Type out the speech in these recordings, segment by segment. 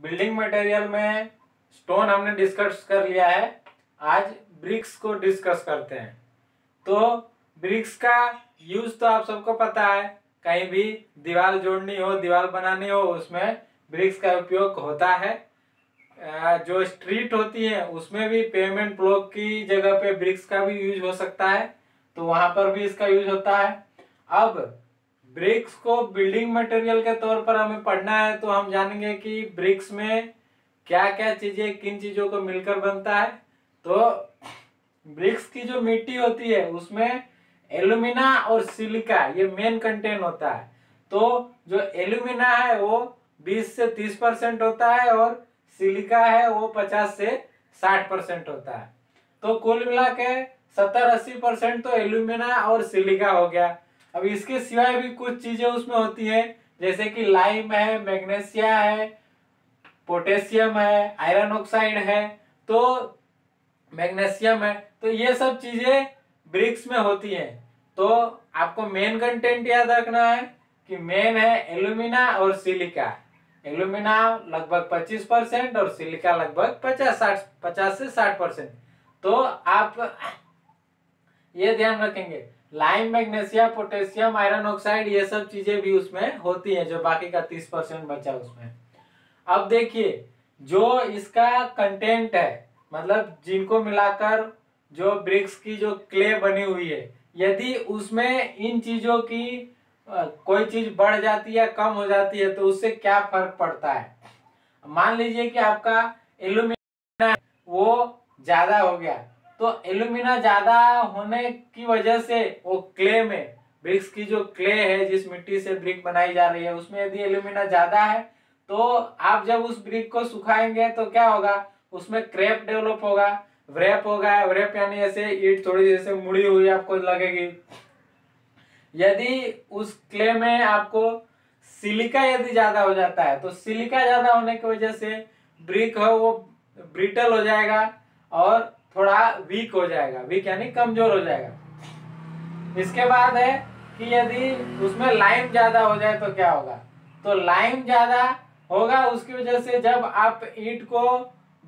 Building material में stone हमने discuss कर लिया है। आज ब्रिक्स को डिस्कस करते हैं। तो ब्रिक्स का यूज़ तो आप सबको पता है, कहीं भी दीवार जोड़नी हो, दीवार बनानी हो, उसमें ब्रिक्स का उपयोग होता है। जो स्ट्रीट होती है, उसमें भी पेमेंट ब्लॉक की जगह पे ब्रिक्स का भी यूज़ हो सकता है। तो वहाँ पर भी इसका यूज़ होता है। अब ब्रिक्स को बिल्डिंग मटेरियल के तौर पर हमें पढ़ना है तो हम जानेंगे कि ब्रिक्स में क्या क्या चीज़ें, किन चीज़ों को मिलकर बनता है। तो ब्रिक्स की जो मिट्टी होती है, उसमें एल्यूमिना और सिलिका, ये मेन कंटेंट होता है। तो जो एल्यूमिना है, वो 20 से 30 परसेंट होता है और सिलिका है, वो 50 से 60 परसेंट होता है। तो कुल मिला के सत्तर अस्सी परसेंट तो एल्यूमिना और सिलिका हो गया। अब इसके सिवाय भी कुछ चीज़ें उसमें होती है, जैसे कि लाइम है, मैग्नेशिया है, पोटेशियम है, आयरन ऑक्साइड है तो मैग्नेशियम है तो ये सब चीज़ें ब्रिक्स में होती है। तो आपको मेन कंटेंट याद रखना है कि मेन है एल्यूमिना और सिलिका एल्यूमिना लगभग 25 परसेंट और सिलिका लगभग 50 साठ, पचास से 60 परसेंट। तो आप ये ध्यान रखेंगे। Lime magnesia potassium iron oxide ये सब चीज़ें भी उसमें होती हैं, जो बाकी का तीस परसेंट बचा उसमें। अब देखिए, जो इसका कंटेंट है मतलब जिनको मिलाकर जो ब्रिक्स की जो क्ले बनी हुई है, यदि उसमें इन चीज़ों की कोई चीज़ बढ़ जाती है, कम हो जाती है तो उससे क्या फ़र्क पड़ता है? मान लीजिए कि आपका एल्यूमिनियम वो ज़्यादा हो गया। तो एल्यूमिना ज़्यादा होने की वजह से वो क्ले में, ब्रिक्स की जो क्ले है, जिस मिट्टी से ब्रिक बनाई जा रही है, उसमें यदि एल्यूमिना ज़्यादा है तो आप जब उस ब्रिक को सुखाएँगे तो क्या होगा? उसमें क्रेप डेवलप होगा, व्रेप होगा, व्रेप यानी ऐसे ईट थोड़ी जैसे मुड़ी हुई आपको लगेगी। यदि उस क्ले में आपको सिलिका यदि ज़्यादा हो जाता है तो सिलिका ज़्यादा होने की वजह से ब्रिक है वो ब्रिटल हो जाएगा और थोड़ा वीक हो जाएगा। वीक यानी कमज़ोर हो जाएगा। इसके बाद है कि यदि उसमें लाइम ज़्यादा हो जाए तो क्या होगा? तो लाइम ज़्यादा होगा, उसकी वजह से जब आप ईंट को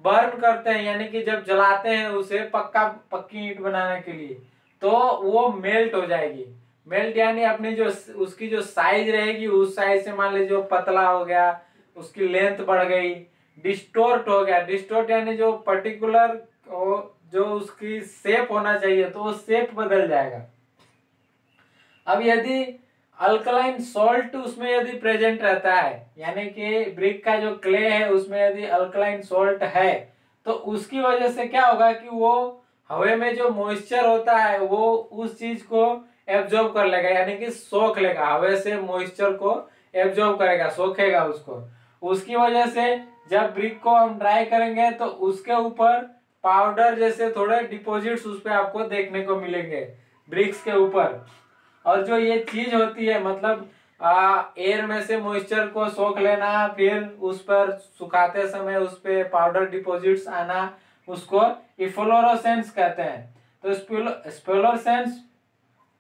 बर्न करते हैं, यानी कि जब जलाते हैं उसे पक्का, पक्की ईंट बनाने के लिए तो वो मेल्ट हो जाएगी। मेल्ट यानी अपनी जो उसकी जो साइज़ रहेगी, उस साइज़ से मान लीजिए पतला हो गया, उसकी लेंथ बढ़ गई डिस्टोर्ट हो गया। डिस्टोर्ट यानी जो पर्टिकुलर जो उसकी सेप होना चाहिए तो वो शेप बदल जाएगा। अब यदि अल्कलाइन सॉल्ट उसमें यदि प्रेजेंट रहता है, यानी कि ब्रिक का जो क्ले है, उसमें यदि अल्कलाइन सॉल्ट है तो उसकी वजह से क्या होगा कि वो हवे में जो मॉइस्चर होता है, वो उस चीज़ को एब्जॉर्ब कर लेगा, यानी कि सोख लेगा। हवे से मॉइस्चर को एब्जॉर्ब करेगा, सोखेगा उसको। उसकी वजह से जब ब्रिक को हम ड्राई करेंगे तो उसके ऊपर पाउडर जैसे थोड़े डिपोजिट्स उस पर आपको देखने को मिलेंगे ब्रिक्स के ऊपर। और जो ये चीज़ होती है मतलब आ, एयर में से मॉइस्चर को सोख लेना फिर उस पर सुखाते समय उस पर पाउडर डिपोजिट्स आना उसको इफ्लोरोसेंस कहते हैं। तो स्पेलोसेंस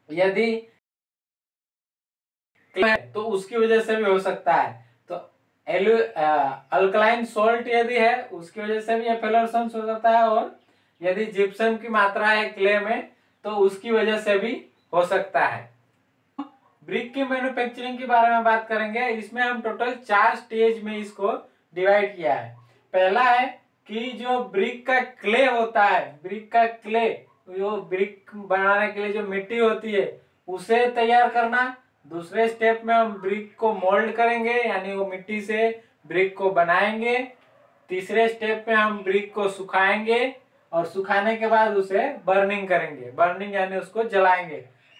यदि तो उसकी वजह से भी हो सकता है। अल्कलाइन सोल्ट यदि है, उसकी वजह से भी एफेलोसेंस हो सकता है और यदि जिप्सम की मात्रा है क्ले में तो उसकी वजह से भी हो सकता है। ब्रिक की मैन्युफैक्चरिंग के बारे में बात करेंगे। इसमें हम टोटल चार स्टेज में इसको डिवाइड किया है। पहला है कि जो ब्रिक का क्ले होता है ब्रिक का क्ले जो ब्रिक बनाने के लिए जो मिट्टी होती है, उसे तैयार करना दूसरे स्टेप में हम ब्रिक को मोल्ड करेंगे, यानी वो मिट्टी से ब्रिक को बनाएँगे। तीसरे स्टेप में हम ब्रिक को सुखाएँगे और सुखाने के बाद उसे बर्निंग करेंगे। बर्निंग यानी उसको जलाएँगे।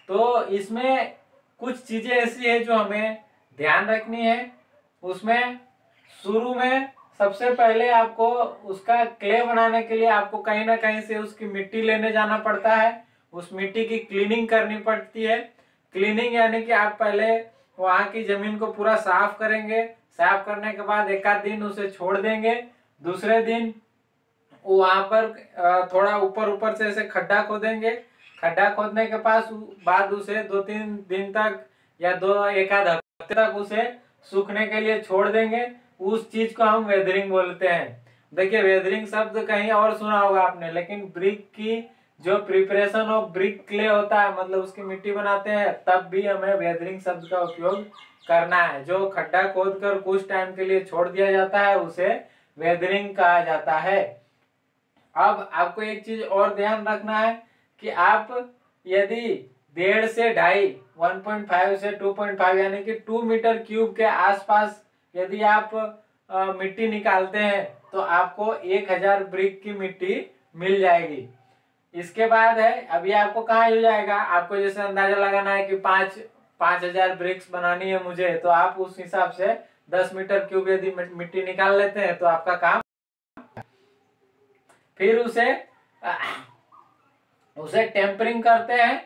तो इसमें कुछ चीज़ें ऐसी है जो हमें ध्यान रखनी है। उसमें शुरू में सबसे पहले आपको उसका क्ले बनाने के लिए आपको कहीं ना कहीं से उसकी मिट्टी लेने जाना पड़ता है। उस मिट्टी की क्लीनिंग करनी पड़ती है। क्लीनिंग यानी कि आप पहले वहाँ की ज़मीन को पूरा साफ़ करेंगे। साफ़ करने के बाद एक आध दिन उसे छोड़ देंगे। दूसरे दिन वहाँ पर थोड़ा ऊपर ऊपर से ऐसे खड्डा खोदेंगे। खड्डा खोदने के पास बाद उसे दो तीन दिन तक या दो, एक आध हफ़्ते तक उसे सूखने के लिए छोड़ देंगे। उस चीज़ को हम वेदरिंग बोलते हैं। देखिए वेदरिंग शब्द कहीं और सुना होगा आपने, लेकिन ब्रिक की जो प्रिपरेशन ऑफ़ ब्रिक क्ले होता है मतलब उसकी मिट्टी बनाते हैं तब भी हमें वेदरिंग शब्द का उपयोग करना है। जो खड्डा खोद कर कुछ टाइम के लिए छोड़ दिया जाता है उसे वेदरिंग कहा जाता है। अब आपको एक चीज़ और ध्यान रखना है कि आप यदि डेढ़ से ढाई 1.5 से 2.5 यानी कि 2 मीटर क्यूब के आसपास यदि आप आ, मिट्टी निकालते हैं तो आपको 1000 ब्रिक की मिट्टी मिल जाएगी। इसके बाद है, अभी आपको कहाँ मिल जाएगा आपको जैसे अंदाज़ा लगाना है कि पाँच पाँच हज़ार ब्रिक्स बनानी है मुझे तो आप उस हिसाब से दस मीटर क्यूब यदि मिट्टी निकाल लेते हैं तो आपका काम फिर उसे उसे टेम्परिंग करते हैं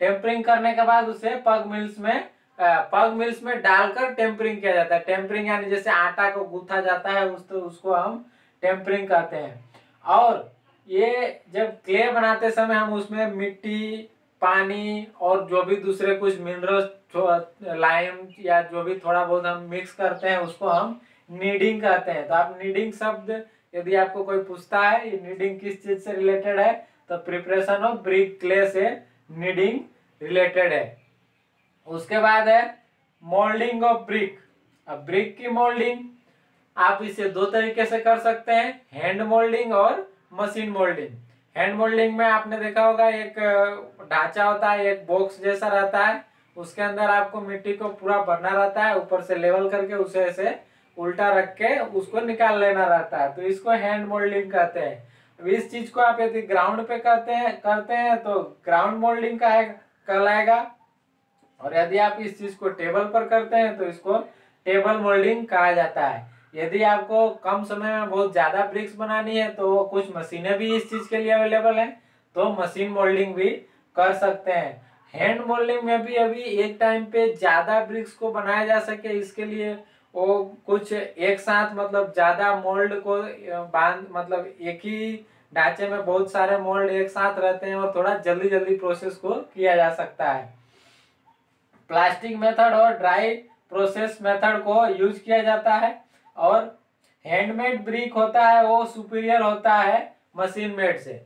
टेम्परिंग करने के बाद उसे पग मिल्स में पग मिल्स में डालकर टेम्परिंग किया जाता है। टेम्परिंग यानी जैसे आटा को गूथा जाता है, उस तो उसको हम टेम्परिंग कहते हैं। और ये जब क्ले बनाते समय हम उसमें मिट्टी, पानी और जो भी दूसरे कुछ मिनरल्स लाइम या जो भी थोड़ा बहुत हम मिक्स करते हैं, उसको हम नीडिंग कहते हैं। तो आप नीडिंग शब्द यदि आपको कोई पूछता है, ये नीडिंग किस चीज़ से रिलेटेड है तो प्रिपरेशन ऑफ़ ब्रिक क्ले से नीडिंग रिलेटेड है। उसके बाद है मोल्डिंग ऑफ़ ब्रिक अब ब्रिक की मोल्डिंग आप इसे दो तरीके से कर सकते हैं हैंड मोल्डिंग और मशीन मोल्डिंग। हैंड मोल्डिंग में आपने देखा होगा, एक ढांचा होता है, एक बॉक्स जैसा रहता है, उसके अंदर आपको मिट्टी को पूरा भरना रहता है, ऊपर से लेवल करके उसे ऐसे उल्टा रख के उसको निकाल लेना रहता है। तो इसको हैंड मोल्डिंग कहते हैं। अब इस चीज़ को आप यदि ग्राउंड पे करते हैं करते हैं तो ग्राउंड मोल्डिंग का कहलाएगा। और यदि आप इस चीज़ को टेबल पर करते हैं तो इसको टेबल मोल्डिंग कहा जाता है। यदि आपको कम समय में बहुत ज़्यादा ब्रिक्स बनानी है तो कुछ मशीनें भी इस चीज़ के लिए अवेलेबल है तो मशीन मोल्डिंग भी कर सकते हैं। हैंड मोल्डिंग में भी अभी एक टाइम पे ज़्यादा ब्रिक्स को बनाया जा सके इसके लिए वो कुछ एक साथ मतलब ज़्यादा मोल्ड को बाँध मतलब एक ही ढांचे में बहुत सारे मोल्ड एक साथ रहते हैं, और थोड़ा जल्दी जल्दी प्रोसेस को किया जा सकता है। प्लास्टिक मेथड और ड्राई प्रोसेस मेथड को यूज़ किया जाता है। और हैंडमेड ब्रिक होता है, वो सुपीरियर होता है मशीन मेड से।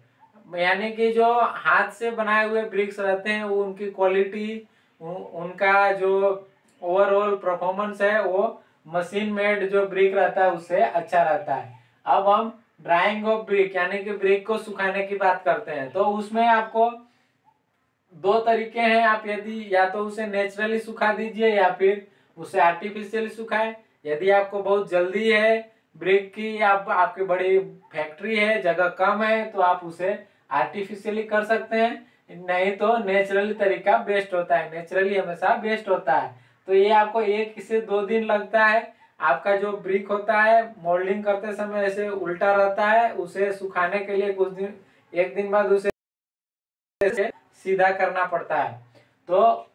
यानी कि जो हाथ से बनाए हुए ब्रिक्स रहते हैं, वो उनकी क्वालिटी उनका जो ओवरऑल परफॉर्मेंस है, वो मशीन मेड जो ब्रिक रहता है, उससे अच्छा रहता है। अब हम ड्राइंग ऑफ़ ब्रिक यानी कि ब्रिक को सुखाने की बात करते हैं तो उसमें आपको दो तरीके हैं, आप यदि या तो उसे नेचुरली सुखा दीजिए या फिर उसे आर्टिफिशियली सुखाए। यदि आपको बहुत जल्दी है ब्रिक की, आप, आपकी बड़ी फैक्ट्री है, जगह कम है तो आप उसे आर्टिफिशियली कर सकते हैं। नहीं तो नेचुरली तरीका बेस्ट होता है। नेचुरली हमेशा बेस्ट होता है। तो ये आपको एक से दो दिन लगता है। आपका जो ब्रिक होता है मोल्डिंग करते समय ऐसे उल्टा रहता है। उसे सुखाने के लिए कुछ दिन, एक दिन बाद उसे सीधा करना पड़ता है। तो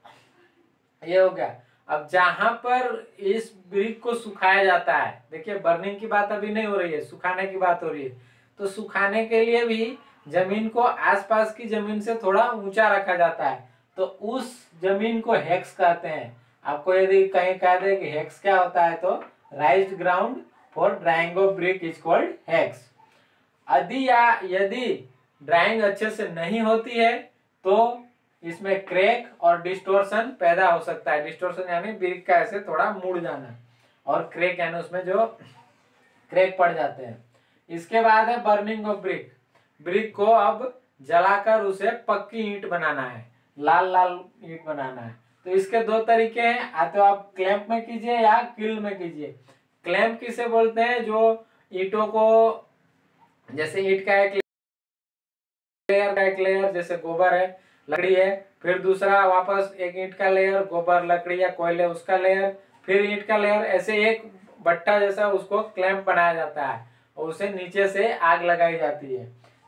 ये हो गया। अब जहाँ पर इस ब्रिक को सुखाया जाता है, देखिए, बर्निंग की बात अभी नहीं हो रही है, सुखाने की बात हो रही है। तो सुखाने के लिए भी ज़मीन को आसपास की ज़मीन से थोड़ा ऊँचा रखा जाता है। तो उस ज़मीन को हेक्स कहते हैं। आपको यदि कहीं कह दे कि हेक्स क्या होता है तो rise ground for drying of brick is called hacks. यदि यदि ड्राइंग अच्छे से नहीं होती है तो इसमें क्रैक और डिस्टोर्शन पैदा हो सकता है। डिस्टोर्शन यानी ब्रिक का ऐसे थोड़ा मुड़ जाना और क्रैक यानी उसमें जो क्रैक पड़ जाते हैं। इसके बाद है बर्निंग ऑफ़ ब्रिक ब्रिक को अब जलाकर उसे पक्की ईंट बनाना है, लाल लाल ईंट बनाना है। तो इसके दो तरीके हैं, या तो आप क्लैंप में कीजिए या किल में कीजिए। क्लैंप किसे बोलते हैं? जो ईंटों को, जैसे ईंट का एक लेयर का एक लेयर जैसे गोबर है लकड़ी है, फिर दूसरा वापस एक ईंट का लेयर गोबर, लकड़ी या कोयले, उसका लेयर फिर ईंट का लेयर ऐसे एक बट्टा जैसा उसको क्लैंप बनाया जाता है और उसे नीचे से आग लगाई जाती है।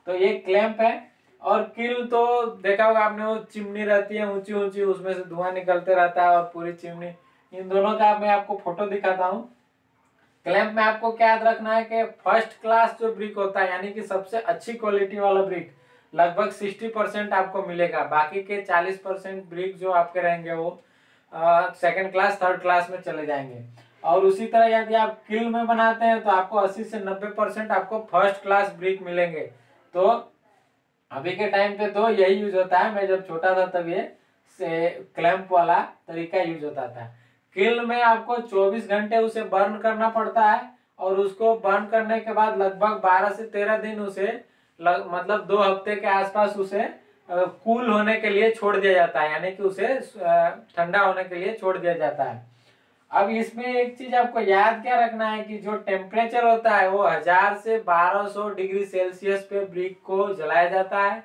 तो ये क्लैंप है और किल तो देखा होगा आपने, वो चिमनी रहती है ऊँची ऊँची उसमें से धुआँ निकलते रहता है और पूरी चिमनी। इन दोनों का मैं आपको फ़ोटो दिखाता हूँ। क्लैंप में आपको क्या याद रखना है कि फ़र्स्ट क्लास जो ब्रिक होता है, यानी कि सबसे अच्छी क्वालिटी वाला ब्रिक लगभग सिक्सटी परसेंट आपको मिलेगा। बाकी के चालीस परसेंट ब्रिक जो आपके रहेंगे वो सेकंड क्लास थर्ड क्लास में चले जाएँगे। और उसी तरह यदि आप किल में बनाते हैं तो आपको 80 से 90 परसेंट आपको फ़र्स्ट क्लास ब्रिक मिलेंगे। तो अभी के टाइम पे तो यही यूज़ होता है। मैं जब छोटा था तब ये से क्लैंप वाला तरीका यूज़ होता था। किल में आपको 24 घंटे उसे बर्न करना पड़ता है, और उसको बर्न करने के बाद लगभग 12 से 13 दिन उसे लग, मतलब दो हफ़्ते के आसपास उसे कूल होने के लिए छोड़ दिया जाता है यानी कि उसे ठंडा होने के लिए छोड़ दिया जाता है। अब इसमें एक चीज़ आपको याद क्या रखना है कि जो टेम्परेचर होता है वो हज़ार से बारह सौ डिग्री सेल्सियस पे ब्रिक को जलाया जाता है।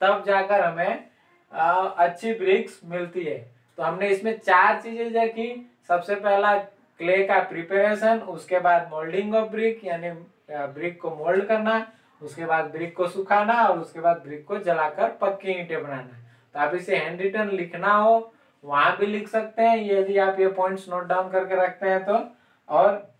तब जाकर हमें अच्छी ब्रिक्स मिलती है। तो हमने इसमें चार चीज़ें देखी। सबसे पहला क्ले का प्रिपरेशन उसके बाद मोल्डिंग ऑफ़ ब्रिक यानी ब्रिक को मोल्ड करना। उसके बाद ब्रिक को सुखाना और उसके बाद ब्रिक को जलाकर पक्की ईंटें बनाना। तो आप इसे हैंड रिटर्न लिखना हो, वहाँ भी लिख सकते हैं, यदि आप ये पॉइंट्स नोट डाउन करके रखते हैं तो। और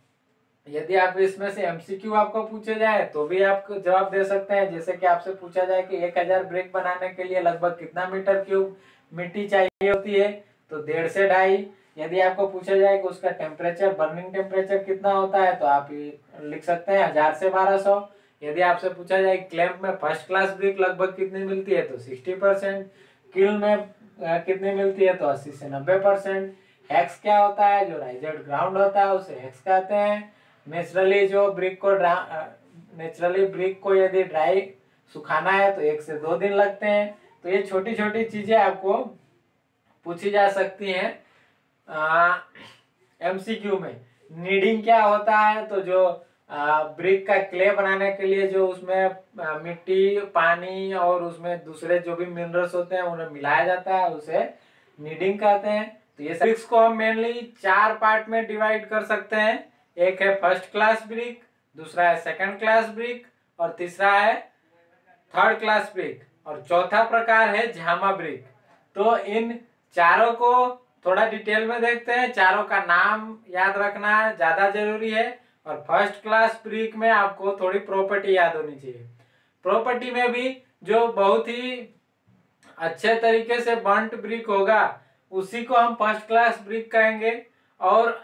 यदि आप इसमें से एमसीक्यू आपको पूछे जाए तो भी आप जवाब दे सकते हैं। जैसे कि आपसे पूछा जाए कि एक हज़ार ब्रेक बनाने के लिए लगभग कितना मीटर क्यूब मिट्टी चाहिए होती है तो डेढ़ से ढाई। यदि आपको पूछा जाए कि उसका टेम्परेचर बर्निंग टेम्परेचर कितना होता है तो आप लिख सकते हैं, हज़ार से बारह सौ। यदि आपसे पूछा जाए क्लैंप में फ़र्स्ट क्लास ब्रिक लगभग कितनी मिलती है तो सिक्सटी परसेंट किल में कितनी मिलती है तो अस्सी से नब्बे परसेंट हेक्स क्या होता है? जो राइजेड ग्राउंड होता है, उसे हेक्स कहते हैं. नेचुरली जो ब्रिक को नेचुरली ब्रिक को यदि ड्राई सुखाना है तो एक से दो दिन लगते हैं. तो ये छोटी छोटी चीज़ें आपको पूछी जा सकती हैं एमसीक्यू में. नीडिंग क्या होता है? तो जो ब्रिक का क्ले बनाने के लिए जो उसमें मिट्टी, पानी और उसमें दूसरे जो भी मिनरल्स होते हैं, उन्हें मिलाया जाता है, उसे नीडिंग कहते हैं। तो ये ब्रिक्स को हम मेनली चार पार्ट में डिवाइड कर सकते हैं। एक है फ़र्स्ट क्लास ब्रिक दूसरा है सेकंड क्लास ब्रिक और तीसरा है थर्ड क्लास ब्रिक और चौथा प्रकार है झामा ब्रिक तो इन चारों को थोड़ा डिटेल में देखते हैं। चारों का नाम याद रखना ज़्यादा ज़रूरी है। और फ़र्स्ट क्लास ब्रिक में आपको थोड़ी प्रॉपर्टी याद होनी चाहिए। प्रॉपर्टी में भी जो बहुत ही अच्छे तरीके से बंट ब्रिक होगा, उसी को हम फ़र्स्ट क्लास ब्रिक कहेंगे। और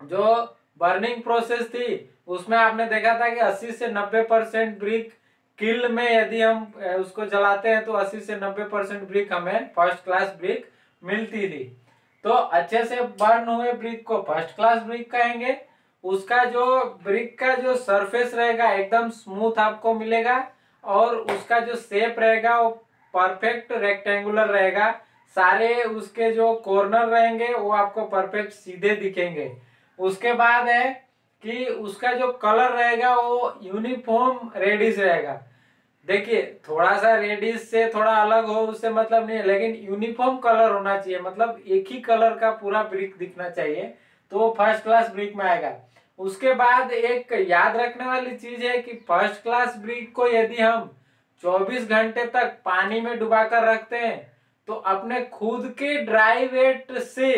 जो बर्निंग प्रोसेस थी, उसमें आपने देखा था कि 80 से 90 परसेंट ब्रिक किल में यदि हम उसको जलाते हैं तो 80 से 90 परसेंट ब्रिक हमें फ़र्स्ट क्लास ब्रिक मिलती थी। तो अच्छे से बर्न हुए ब्रिक को फ़र्स्ट क्लास ब्रिक कहेंगे। उसका जो ब्रिक का जो सरफेस रहेगा एकदम स्मूथ आपको मिलेगा और उसका जो शेप रहेगा वो परफेक्ट रेक्टेंगुलर रहेगा। सारे उसके जो कॉर्नर रहेंगे, वो आपको परफेक्ट सीधे दिखेंगे। उसके बाद है कि उसका जो कलर रहेगा वो यूनिफॉर्म रेडिश रहेगा। देखिए, थोड़ा सा रेडिश से थोड़ा अलग हो, उससे मतलब नहीं लेकिन यूनिफॉर्म कलर होना चाहिए। मतलब एक ही कलर का पूरा ब्रिक दिखना चाहिए तो फ़र्स्ट क्लास ब्रिक में आएगा। उसके बाद एक याद रखने वाली चीज़ है कि फ़र्स्ट क्लास ब्रिक को यदि हम 24 घंटे तक पानी में डुबाकर रखते हैं तो अपने खुद के ड्राई वेट से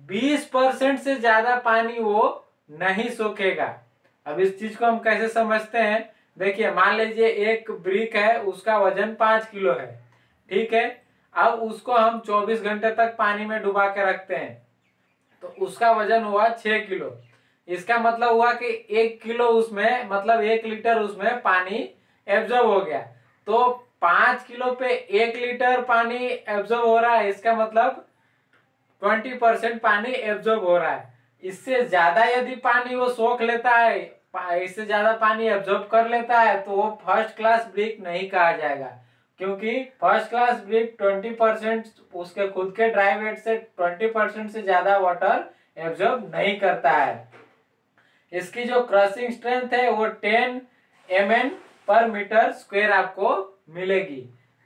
20 परसेंट से ज़्यादा पानी वो नहीं सोखेगा। अब इस चीज़ को हम कैसे समझते हैं? देखिए, मान लीजिए एक ब्रिक है, उसका वज़न पाँच किलो है, ठीक है? अब उसको हम 24 घंटे तक पानी में डुबा के रखते हैं तो उसका वज़न हुआ छह किलो। इसका मतलब हुआ कि एक किलो उसमें मतलब एक लीटर उसमें पानी एब्जॉर्ब हो गया। तो पाँच किलो पे एक लीटर पानी एब्जॉर्ब हो रहा है, इसका मतलब ट्वेंटी परसेंट पानी एब्जॉर्ब हो रहा है। इससे ज़्यादा यदि पानी वो सोख लेता है इससे ज़्यादा पानी एब्जॉर्ब कर लेता है तो वो फ़र्स्ट क्लास ब्रिक नहीं कहा जाएगा। क्योंकि first class brick twenty percent उसके खुद के ड्राई वेट से ट्वेंटी परसेंट से ज़्यादा वाटर एब्जॉर्ब नहीं करता है। इसकी जो क्रशिंग स्ट्रेंथ है, वो ten M per metre square आपको मिलेगी।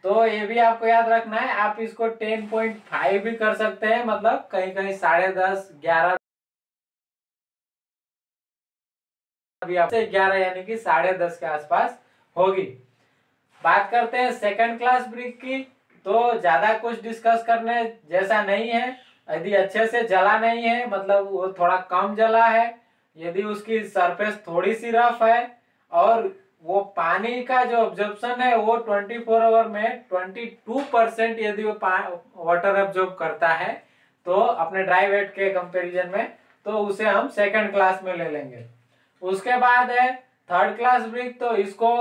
तो ये भी आपको याद रखना है, आप इसको टेन पॉइंट फाइव भी कर सकते हैं मतलब कहीं कहीं साढ़े दस, ग्यारह आपसे ग्यारह यानी कि साढ़े दस के आसपास होगी। बात करते हैं सेकंड क्लास ब्रिक की तो ज़्यादा कुछ डिस्कस करने जैसा नहीं है। यदि अच्छे से जला नहीं है मतलब वो थोड़ा कम जला है यदि उसकी सरफेस थोड़ी सी रफ है और वो पानी का जो ऑब्जॉर्प्शन है, वो 24 फोर आवर में 22 परसेंट यदि वो वाटर ऑब्जॉर्ब करता है तो अपने ड्राई वेट के कंपैरिजन में तो उसे हम सेकंड क्लास में ले लेंगे। उसके बाद है थर्ड क्लास ब्रिक तो इसको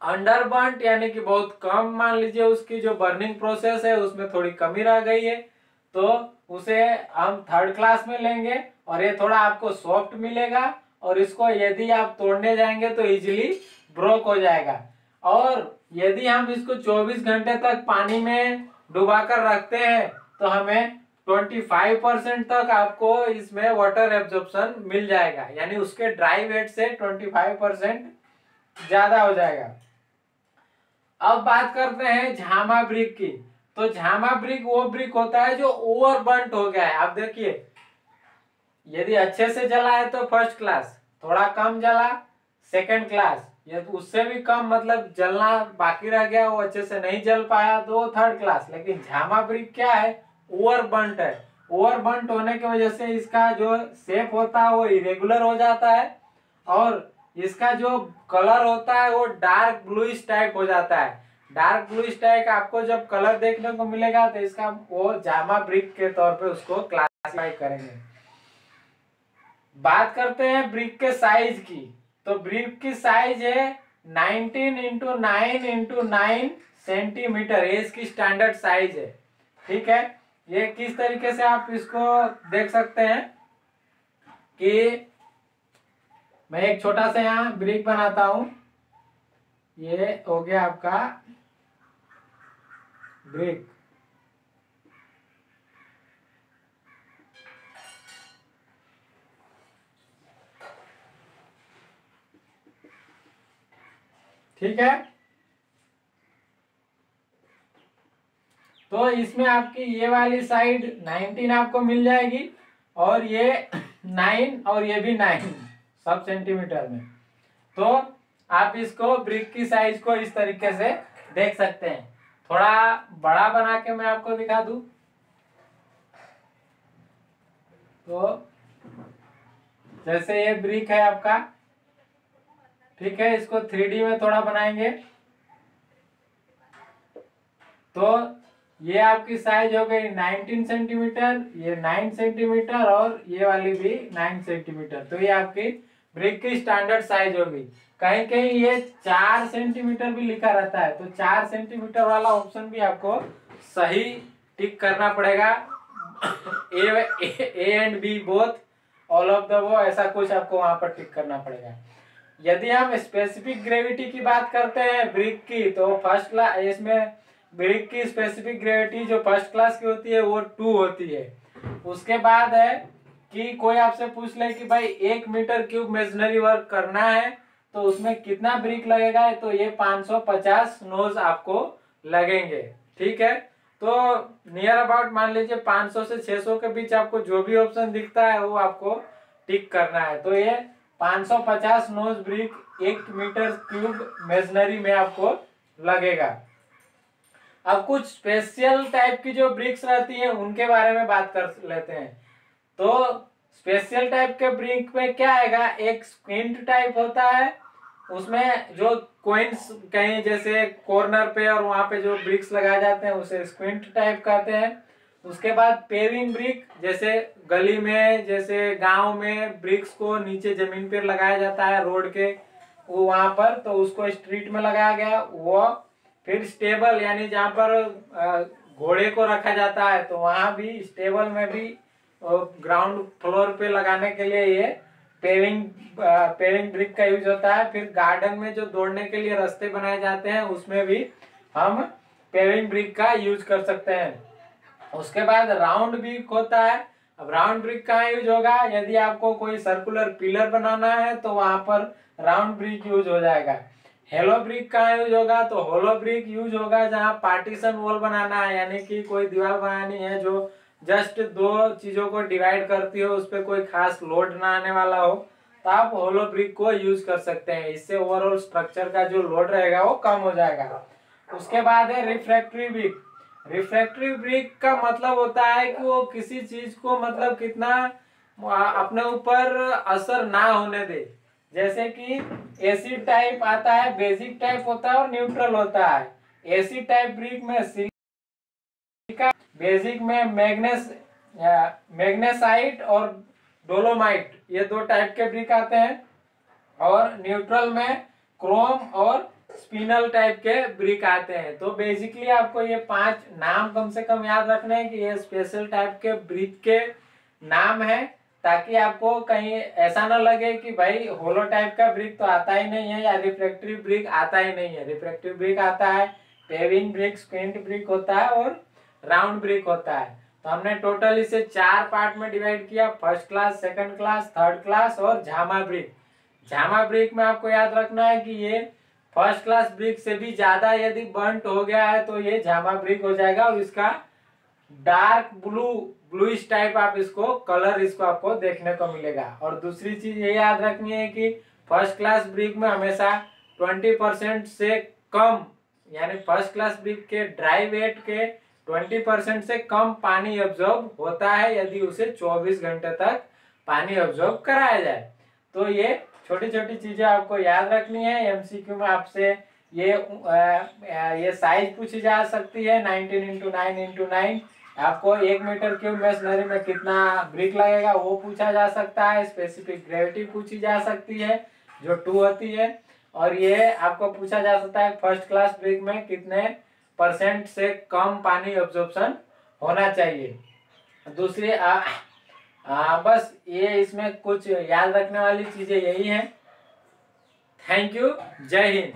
अंडर यानी कि बहुत कम मान लीजिए उसकी जो बर्निंग प्रोसेस है, उसमें थोड़ी कमी रह गई है तो उसे हम थर्ड क्लास में लेंगे। और ये थोड़ा आपको सॉफ्ट मिलेगा और इसको यदि आप तोड़ने जाएँगे तो इजिली ब्रोक हो जाएगा। और यदि हम इसको 24 घंटे तक पानी में डुबा कर रखते हैं तो हमें 25 परसेंट तक आपको इसमें वाटर एब्जॉर्प्शन मिल जाएगा। यानी उसके ड्राई वेट से 25 परसेंट ज़्यादा हो जाएगा। अब बात करते हैं झामा ब्रिक की। तो झामा ब्रिक वो ब्रिक होता है जो ओवर बर्ट हो गया है। आप देखिए यदि अच्छे से जला है तो फ़र्स्ट क्लास थोड़ा कम जला सेकंड क्लास ये तो उससे भी कम मतलब जलना बाकी रह गया, वो अच्छे से नहीं जल पाया तो थर्ड क्लास लेकिन झामा ब्रिक क्या है? ओवर बंट है। ओवर बंट होने की वजह से इसका जो शेप होता है, वो इरेगुलर हो जाता है और इसका जो कलर होता है, वो डार्क ब्लूइश टाइप हो जाता है। डार्क ब्लूइश टाइप आपको जब कलर देखने को मिलेगा तो इसका वो जामा ब्रिक के तौर पे उसको क्लासिफाई करेंगे। बात करते हैं ब्रिक के साइज़ की। तो ब्रिक की साइज़ है 19 into nine into nine centimetre ये इसकी स्टैंडर्ड साइज़ है। ठीक है? ये किस तरीके से आप इसको देख सकते हैं कि मैं एक छोटा सा यहाँ ब्रिक बनाता हूँ। ये हो गया आपका ब्रिक। ठीक है? तो इसमें आपकी ये वाली साइड 19 आपको मिल जाएगी और ये 9 और ये भी 9 सब सेंटीमीटर में। तो आप इसको ब्रिक की साइज़ को इस तरीके से देख सकते हैं। थोड़ा बड़ा बना के मैं आपको दिखा दू। तो जैसे ये ब्रिक है आपका ठीक है, इसको थ्री में थोड़ा बनाएँगे। तो ये आपकी साइज़ हो गई 19 सेंटीमीटर ये 9 सेंटीमीटर और ये वाली भी 9 सेंटीमीटर तो ये आपकी ब्रिक की स्टैंडर्ड साइज़ होगी कहीं कहीं ये चार सेंटीमीटर भी लिखा रहता है तो चार सेंटीमीटर वाला ऑप्शन भी आपको सही टिक करना पड़ेगा। A and B both all of the वो ऐसा कुछ आपको वहाँ पर टिक करना पड़ेगा। यदि हम स्पेसिफिक ग्रेविटी की बात करते हैं ब्रिक की तो फ़र्स्ट क्लास इसमें ब्रिक की स्पेसिफिक ग्रेविटी जो फ़र्स्ट क्लास की होती है, वो टू होती है। उसके बाद है कि कोई आपसे पूछ ले कि भाई, एक मीटर क्यूब मेजनरी वर्क करना है तो उसमें कितना ब्रिक लगेगा? तो ये 550 नोज़ आपको लगेंगे। ठीक है? तो नियर अबाउट मान लीजिए 500 से 600 के बीच आपको जो भी ऑप्शन दिखता है, वो आपको टिक करना है। तो ये 550 नोज़ ब्रिक एक मीटर क्यूब मेजनरी में आपको लगेगा। अब कुछ स्पेशल टाइप की जो ब्रिक्स रहती है, उनके बारे में बात कर लेते हैं। तो स्पेशल टाइप के ब्रिक में क्या आएगा? एक स्क्विंट टाइप होता है। उसमें जो कोइंस कहीं, जैसे कॉर्नर पे और वहाँ पे जो ब्रिक्स लगाए जाते हैं, उसे स्क्विंट टाइप कहते हैं। उसके बाद पेविंग ब्रिक जैसे गली में, जैसे गाँव में ब्रिक्स को नीचे ज़मीन पर लगाया जाता है रोड के, वो वहाँ पर तो उसको स्ट्रीट में लगाया गया। वो फिर स्टेबल यानी जहाँ पर घोड़े को रखा जाता है तो वहाँ भी स्टेबल में भी ग्राउंड फ्लोर पे लगाने के लिए ये पेविंग पेविंग ब्रिक का यूज़ होता है। फिर गार्डन में जो दौड़ने के लिए रास्ते बनाए जाते हैं, उसमें भी हम पेविंग ब्रिक का यूज़ कर सकते हैं। उसके बाद राउंड ब्रिक होता है। अब राउंड ब्रिक कहाँ यूज़ होगा? यदि आपको कोई सर्कुलर पिलर बनाना है तो वहाँ पर राउंड ब्रिक यूज़ हो जाएगा। हेलो ब्रिक कहाँ यूज़ होगा? तो होलो ब्रिक यूज़ होगा, जहाँ पार्टीशन वॉल बनाना है, यानी कि कोई दीवार बनानी है जो जस्ट दो चीज़ों को डिवाइड करती हो, उस पर कोई खास लोड ना आने वाला हो तो आप होलो ब्रिक को यूज़ कर सकते हैं। इससे ओवरऑल स्ट्रक्चर का जो लोड रहेगा, वो कम हो जाएगा। उसके बाद है रिफ्रैक्टरी ब्रिक रिफ्रैक्टरी ब्रिक का मतलब होता है कि वो किसी चीज़ को मतलब कितना अपने ऊपर असर ना होने दे। जैसे कि एसिड टाइप आता है बेसिक टाइप होता है और न्यूट्रल होता है। एसिड टाइप ब्रिक में सिलिका बेसिक में मैग्नेस मैग्नेसाइट और डोलोमाइट ये दो टाइप के ब्रिक आते हैं। और न्यूट्रल में क्रोम और स्पिनल टाइप के ब्रिक आते हैं। तो बेसिकली आपको ये पाँच नाम कम से कम याद रखने हैं कि ये स्पेशल टाइप के ब्रिक के नाम है, ताकि आपको कहीं ऐसा ना लगे कि भाई होलो टाइप का ब्रिक तो आता ही नहीं है या रिफ्लेक्टिव ब्रिक आता ही नहीं है। रिफ्लेक्टिव ब्रिक आता है पेविंग ब्रिक स्क्विंट ब्रिक होता है और राउंड ब्रिक होता है। तो हमने टोटल इसे चार पार्ट में डिवाइड किया first class second class third class और झामा ब्रिक। झामा ब्रिक में आपको याद रखना है कि ये फ़र्स्ट क्लास ब्रिक से भी ज़्यादा यदि बंट हो गया है तो ये झामा ब्रिक हो जाएगा और इसका डार्क ब्लू ब्लूइश टाइप आप इसको कलर इसको आपको देखने को मिलेगा। और दूसरी चीज़ ये याद रखनी है कि फ़र्स्ट क्लास ब्रिक में हमेशा ट्वेंटी परसेंट से कम, यानी फ़र्स्ट क्लास ब्रिक के ड्राई वेट के ट्वेंटी परसेंट से कम पानी ऑब्जॉर्ब होता है यदि उसे चौबीस घंटे तक पानी ऑब्जॉर्ब कराया जाए। तो ये छोटी छोटी चीज़ें आपको याद रखनी है एमसीक्यू में आपसे ये आ, ये साइज़ पूछी जा सकती है nineteen into nine into nine आपको एक मीटर क्यूब मेशनरी में कितना ब्रिक लगेगा वो पूछा जा सकता है स्पेसिफिक ग्रेविटी पूछी जा सकती है जो टू होती है। और ये आपको पूछा जा सकता है फ़र्स्ट क्लास ब्रिक में कितने परसेंट से कम पानी ऑब्जॉर्प्शन होना चाहिए। दूसरी आ, आ, बस ये इसमें कुछ याद रखने वाली चीज़ें यही है। थैंक यू जय हिंद।